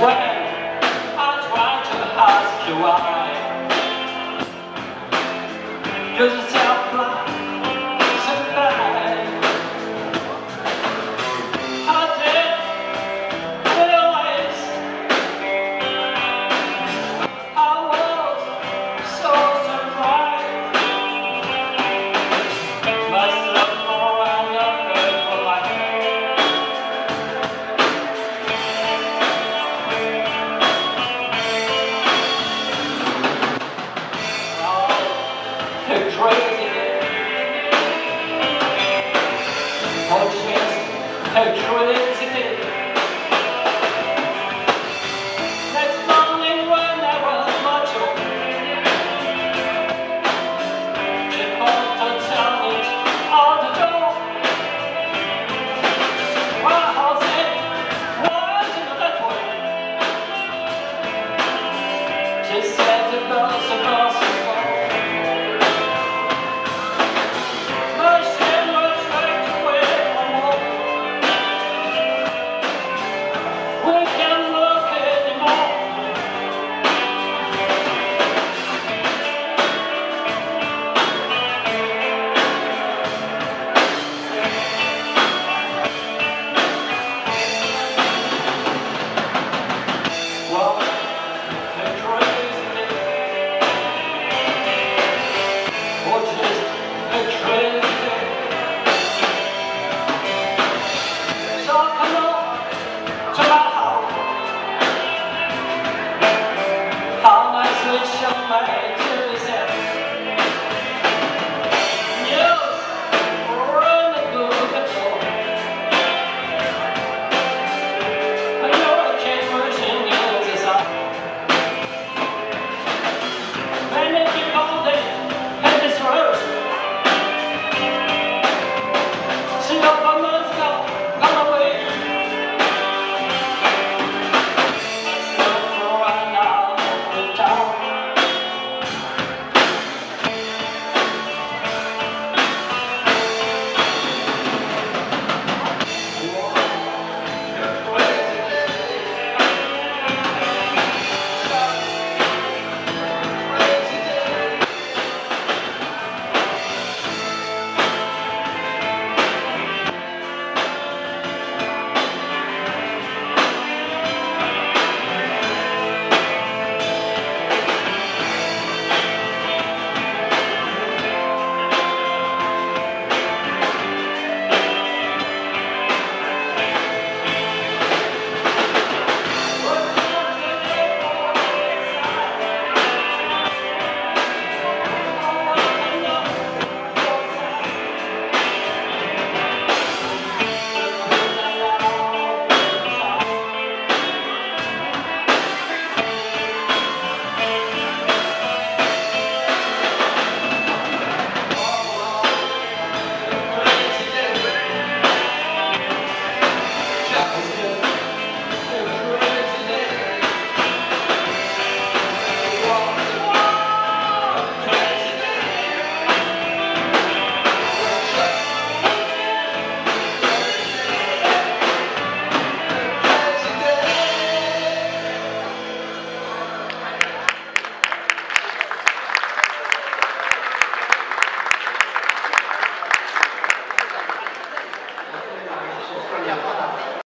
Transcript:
Well, I try to ask you why Q&A